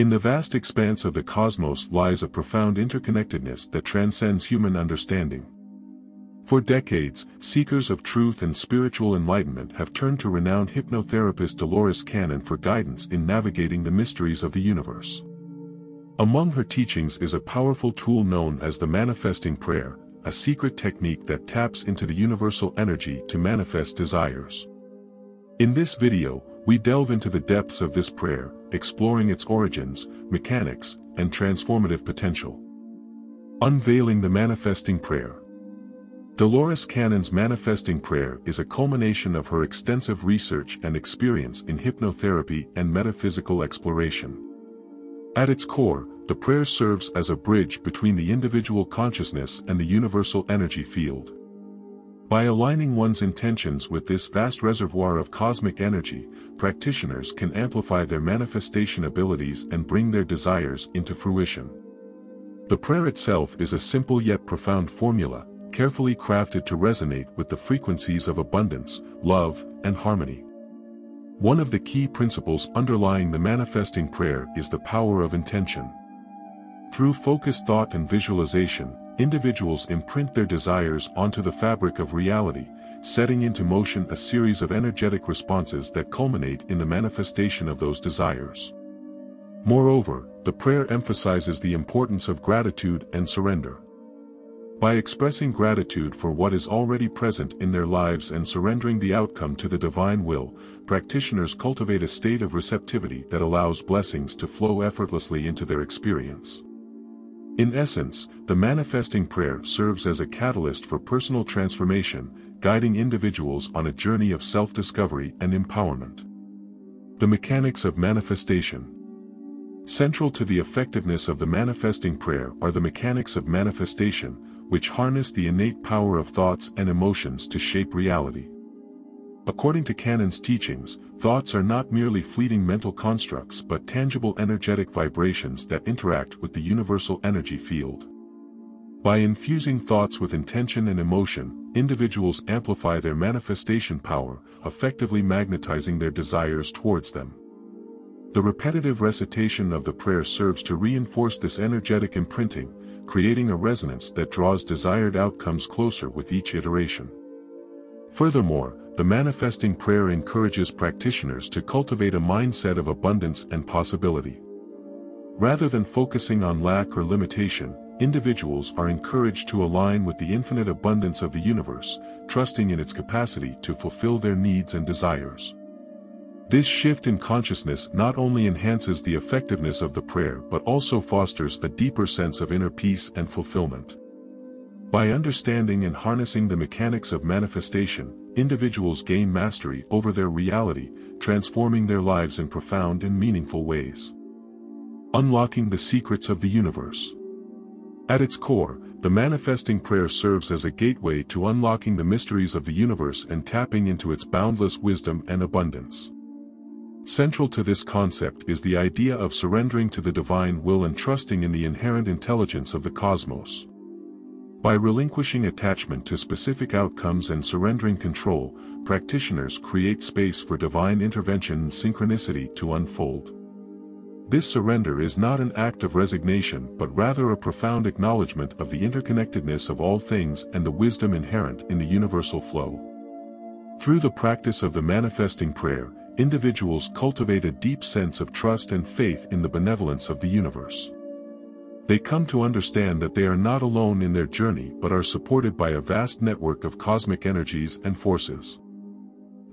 In the vast expanse of the cosmos lies a profound interconnectedness that transcends human understanding. For decades, seekers of truth and spiritual enlightenment have turned to renowned hypnotherapist Dolores Cannon for guidance in navigating the mysteries of the universe. Among her teachings is a powerful tool known as the manifesting prayer, a secret technique that taps into the universal energy to manifest desires. In this video, we delve into the depths of this prayer, exploring its origins, mechanics, and transformative potential. Unveiling the Manifesting Prayer Dolores Cannon's Manifesting Prayer is a culmination of her extensive research and experience in hypnotherapy and metaphysical exploration. At its core, the prayer serves as a bridge between the individual consciousness and the universal energy field. By aligning one's intentions with this vast reservoir of cosmic energy, practitioners can amplify their manifestation abilities and bring their desires into fruition. The prayer itself is a simple yet profound formula, carefully crafted to resonate with the frequencies of abundance, love, and harmony. One of the key principles underlying the manifesting prayer is the power of intention. Through focused thought and visualization, individuals imprint their desires onto the fabric of reality, setting into motion a series of energetic responses that culminate in the manifestation of those desires. Moreover, the prayer emphasizes the importance of gratitude and surrender. By expressing gratitude for what is already present in their lives and surrendering the outcome to the divine will, practitioners cultivate a state of receptivity that allows blessings to flow effortlessly into their experience. In essence, the manifesting prayer serves as a catalyst for personal transformation, guiding individuals on a journey of self-discovery and empowerment. The mechanics of manifestation Central to the effectiveness of the manifesting prayer are the mechanics of manifestation, which harness the innate power of thoughts and emotions to shape reality. According to Cannon's teachings, thoughts are not merely fleeting mental constructs but tangible energetic vibrations that interact with the universal energy field. By infusing thoughts with intention and emotion, individuals amplify their manifestation power, effectively magnetizing their desires towards them. The repetitive recitation of the prayer serves to reinforce this energetic imprinting, creating a resonance that draws desired outcomes closer with each iteration. Furthermore, the manifesting prayer encourages practitioners to cultivate a mindset of abundance and possibility. Rather than focusing on lack or limitation, individuals are encouraged to align with the infinite abundance of the universe, trusting in its capacity to fulfill their needs and desires. This shift in consciousness not only enhances the effectiveness of the prayer but also fosters a deeper sense of inner peace and fulfillment. By understanding and harnessing the mechanics of manifestation, individuals gain mastery over their reality, transforming their lives in profound and meaningful ways. Unlocking the secrets of the universe. At its core, the manifesting prayer serves as a gateway to unlocking the mysteries of the universe and tapping into its boundless wisdom and abundance. Central to this concept is the idea of surrendering to the divine will and trusting in the inherent intelligence of the cosmos. By relinquishing attachment to specific outcomes and surrendering control, practitioners create space for divine intervention and synchronicity to unfold. This surrender is not an act of resignation but rather a profound acknowledgement of the interconnectedness of all things and the wisdom inherent in the universal flow. Through the practice of the manifesting prayer, individuals cultivate a deep sense of trust and faith in the benevolence of the universe. They come to understand that they are not alone in their journey but are supported by a vast network of cosmic energies and forces.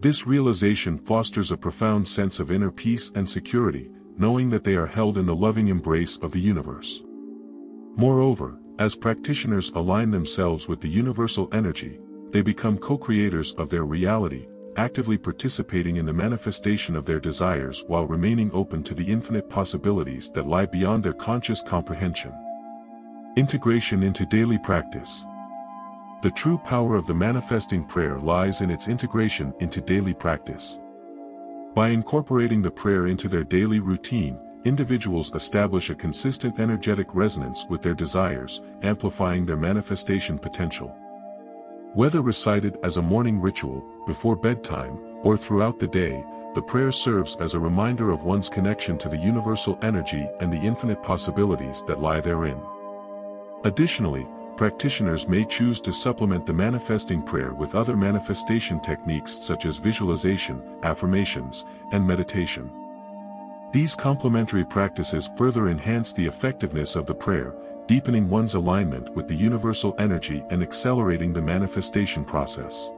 This realization fosters a profound sense of inner peace and security, knowing that they are held in the loving embrace of the universe. Moreover, as practitioners align themselves with the universal energy, they become co-creators of their reality, actively participating in the manifestation of their desires while remaining open to the infinite possibilities that lie beyond their conscious comprehension. Integration into daily practice. The true power of the manifesting prayer lies in its integration into daily practice. By incorporating the prayer into their daily routine, individuals establish a consistent energetic resonance with their desires, amplifying their manifestation potential. Whether recited as a morning ritual, before bedtime, or throughout the day, the prayer serves as a reminder of one's connection to the universal energy and the infinite possibilities that lie therein. Additionally, practitioners may choose to supplement the manifesting prayer with other manifestation techniques such as visualization, affirmations, and meditation. These complementary practices further enhance the effectiveness of the prayer, deepening one's alignment with the universal energy and accelerating the manifestation process.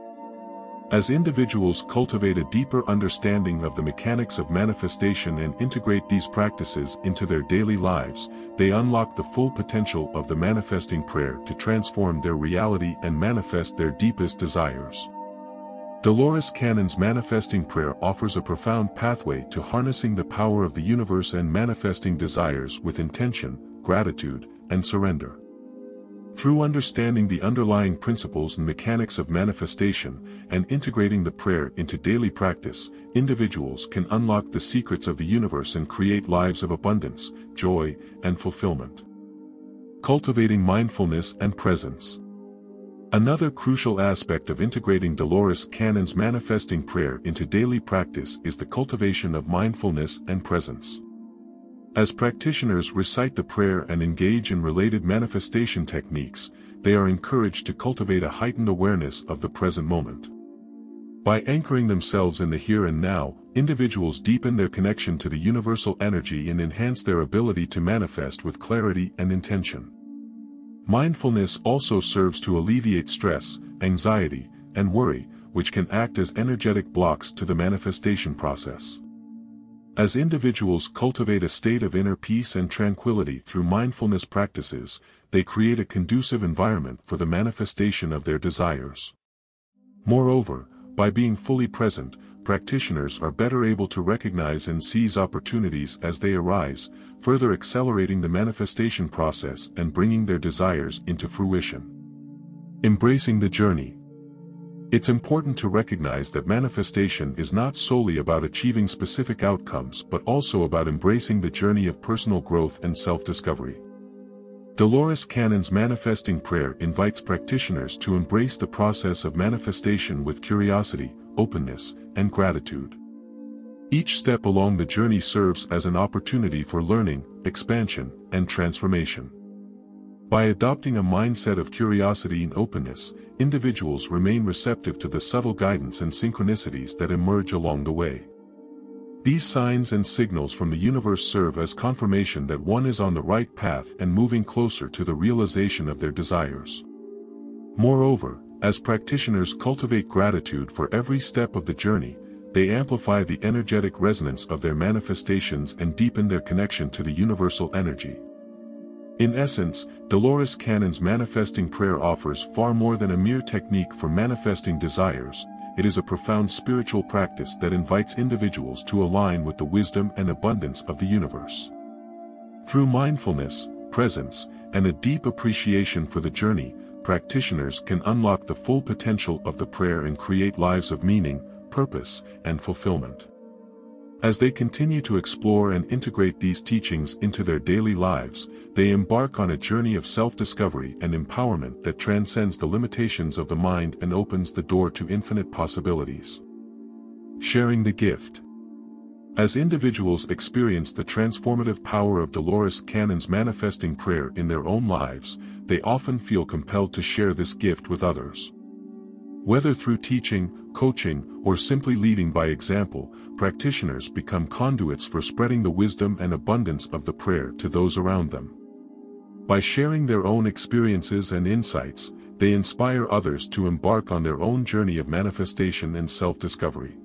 As individuals cultivate a deeper understanding of the mechanics of manifestation and integrate these practices into their daily lives, they unlock the full potential of the manifesting prayer to transform their reality and manifest their deepest desires. Dolores Cannon's manifesting prayer offers a profound pathway to harnessing the power of the universe and manifesting desires with intention, gratitude, and surrender. Through understanding the underlying principles and mechanics of manifestation, and integrating the prayer into daily practice, individuals can unlock the secrets of the universe and create lives of abundance, joy, and fulfillment. Cultivating mindfulness and presence. Another crucial aspect of integrating Dolores Cannon's manifesting prayer into daily practice is the cultivation of mindfulness and presence. As practitioners recite the prayer and engage in related manifestation techniques, they are encouraged to cultivate a heightened awareness of the present moment. By anchoring themselves in the here and now, individuals deepen their connection to the universal energy and enhance their ability to manifest with clarity and intention. Mindfulness also serves to alleviate stress, anxiety, and worry, which can act as energetic blocks to the manifestation process. As individuals cultivate a state of inner peace and tranquility through mindfulness practices, they create a conducive environment for the manifestation of their desires. Moreover, by being fully present, practitioners are better able to recognize and seize opportunities as they arise, further accelerating the manifestation process and bringing their desires into fruition. Embracing the journey. It's important to recognize that manifestation is not solely about achieving specific outcomes but also about embracing the journey of personal growth and self-discovery. Dolores Cannon's manifesting prayer invites practitioners to embrace the process of manifestation with curiosity, openness, and gratitude. Each step along the journey serves as an opportunity for learning, expansion, and transformation. By adopting a mindset of curiosity and openness, individuals remain receptive to the subtle guidance and synchronicities that emerge along the way. These signs and signals from the universe serve as confirmation that one is on the right path and moving closer to the realization of their desires. Moreover, as practitioners cultivate gratitude for every step of the journey, they amplify the energetic resonance of their manifestations and deepen their connection to the universal energy. In essence, Dolores Cannon's manifesting prayer offers far more than a mere technique for manifesting desires, it is a profound spiritual practice that invites individuals to align with the wisdom and abundance of the universe. Through mindfulness, presence, and a deep appreciation for the journey, practitioners can unlock the full potential of the prayer and create lives of meaning, purpose, and fulfillment. As they continue to explore and integrate these teachings into their daily lives, they embark on a journey of self-discovery and empowerment that transcends the limitations of the mind and opens the door to infinite possibilities. Sharing the gift. As individuals experience the transformative power of Dolores Cannon's manifesting prayer in their own lives, they often feel compelled to share this gift with others. Whether through teaching, coaching, or simply leading by example, practitioners become conduits for spreading the wisdom and abundance of the prayer to those around them. By sharing their own experiences and insights, they inspire others to embark on their own journey of manifestation and self-discovery.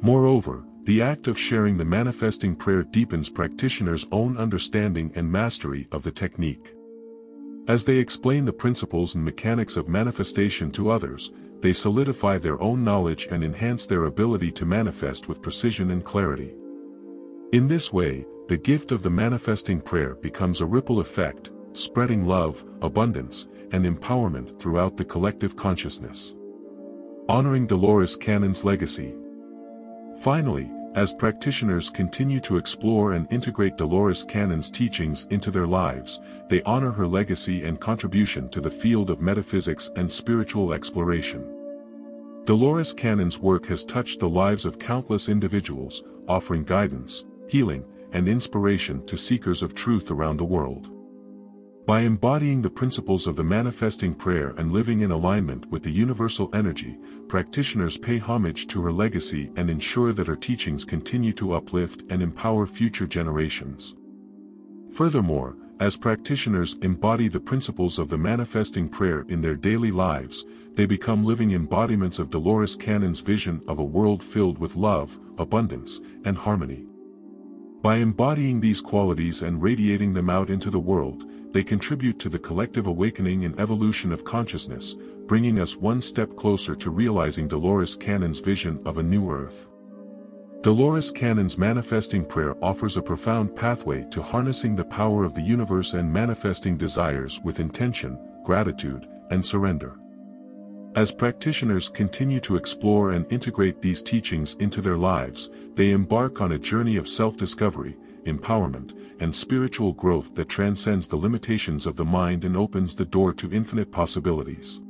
Moreover, the act of sharing the manifesting prayer deepens practitioners' own understanding and mastery of the technique. As they explain the principles and mechanics of manifestation to others, they solidify their own knowledge and enhance their ability to manifest with precision and clarity. In this way, the gift of the manifesting prayer becomes a ripple effect, spreading love, abundance, and empowerment throughout the collective consciousness. Honoring Dolores Cannon's legacy. Finally, as practitioners continue to explore and integrate Dolores Cannon's teachings into their lives, they honor her legacy and contribution to the field of metaphysics and spiritual exploration. Dolores Cannon's work has touched the lives of countless individuals, offering guidance, healing, and inspiration to seekers of truth around the world. By embodying the principles of the manifesting prayer and living in alignment with the universal energy, practitioners pay homage to her legacy and ensure that her teachings continue to uplift and empower future generations. Furthermore, as practitioners embody the principles of the manifesting prayer in their daily lives, they become living embodiments of Dolores Cannon's vision of a world filled with love, abundance, and harmony. By embodying these qualities and radiating them out into the world, they contribute to the collective awakening and evolution of consciousness, bringing us one step closer to realizing Dolores Cannon's vision of a new earth. Dolores Cannon's manifesting prayer offers a profound pathway to harnessing the power of the universe and manifesting desires with intention, gratitude, and surrender. As practitioners continue to explore and integrate these teachings into their lives, they embark on a journey of self-discovery, empowerment, and spiritual growth that transcends the limitations of the mind and opens the door to infinite possibilities.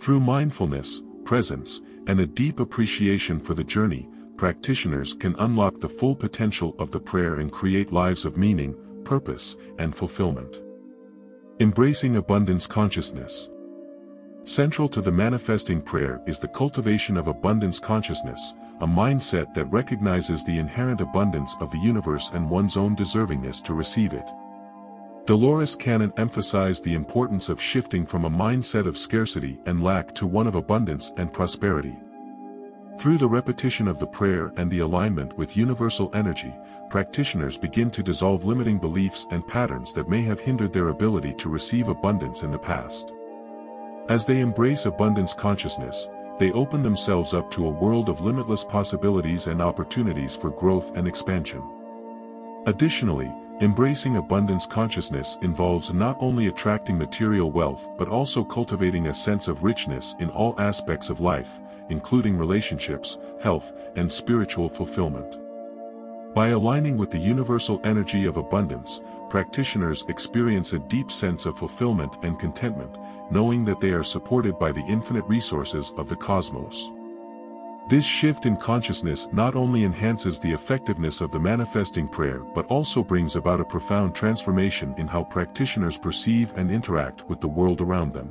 Through mindfulness, presence, and a deep appreciation for the journey, practitioners can unlock the full potential of the prayer and create lives of meaning, purpose, and fulfillment. Embracing abundance consciousness. Central to the manifesting prayer is the cultivation of abundance consciousness, a mindset that recognizes the inherent abundance of the universe and one's own deservingness to receive it. Dolores Cannon emphasized the importance of shifting from a mindset of scarcity and lack to one of abundance and prosperity. Through the repetition of the prayer and the alignment with universal energy, practitioners begin to dissolve limiting beliefs and patterns that may have hindered their ability to receive abundance in the past. As they embrace abundance consciousness, they open themselves up to a world of limitless possibilities and opportunities for growth and expansion. Additionally, embracing abundance consciousness involves not only attracting material wealth but also cultivating a sense of richness in all aspects of life, including relationships, health, and spiritual fulfillment. By aligning with the universal energy of abundance, practitioners experience a deep sense of fulfillment and contentment, knowing that they are supported by the infinite resources of the cosmos. This shift in consciousness not only enhances the effectiveness of the manifesting prayer but also brings about a profound transformation in how practitioners perceive and interact with the world around them.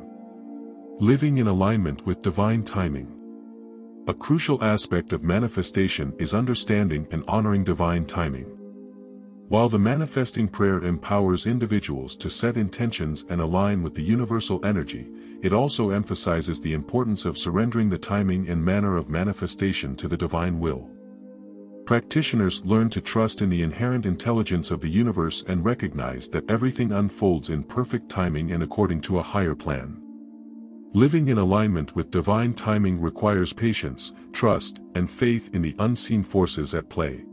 Living in alignment with divine timing. A crucial aspect of manifestation is understanding and honoring divine timing. While the manifesting prayer empowers individuals to set intentions and align with the universal energy, it also emphasizes the importance of surrendering the timing and manner of manifestation to the divine will. Practitioners learn to trust in the inherent intelligence of the universe and recognize that everything unfolds in perfect timing and according to a higher plan. Living in alignment with divine timing requires patience, trust, and faith in the unseen forces at play.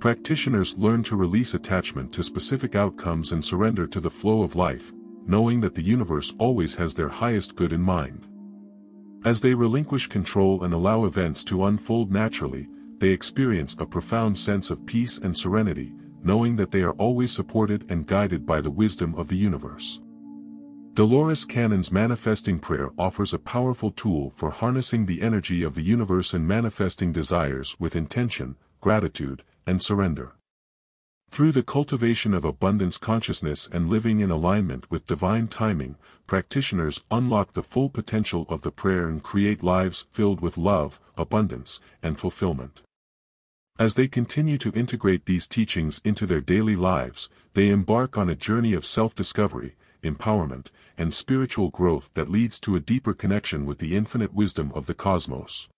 Practitioners learn to release attachment to specific outcomes and surrender to the flow of life, knowing that the universe always has their highest good in mind. As they relinquish control and allow events to unfold naturally, they experience a profound sense of peace and serenity, knowing that they are always supported and guided by the wisdom of the universe. Dolores Cannon's manifesting prayer offers a powerful tool for harnessing the energy of the universe and manifesting desires with intention, gratitude, and surrender. Through the cultivation of abundance consciousness and living in alignment with divine timing, practitioners unlock the full potential of the prayer and create lives filled with love, abundance, and fulfillment. As they continue to integrate these teachings into their daily lives, they embark on a journey of self-discovery, empowerment, and spiritual growth that leads to a deeper connection with the infinite wisdom of the cosmos.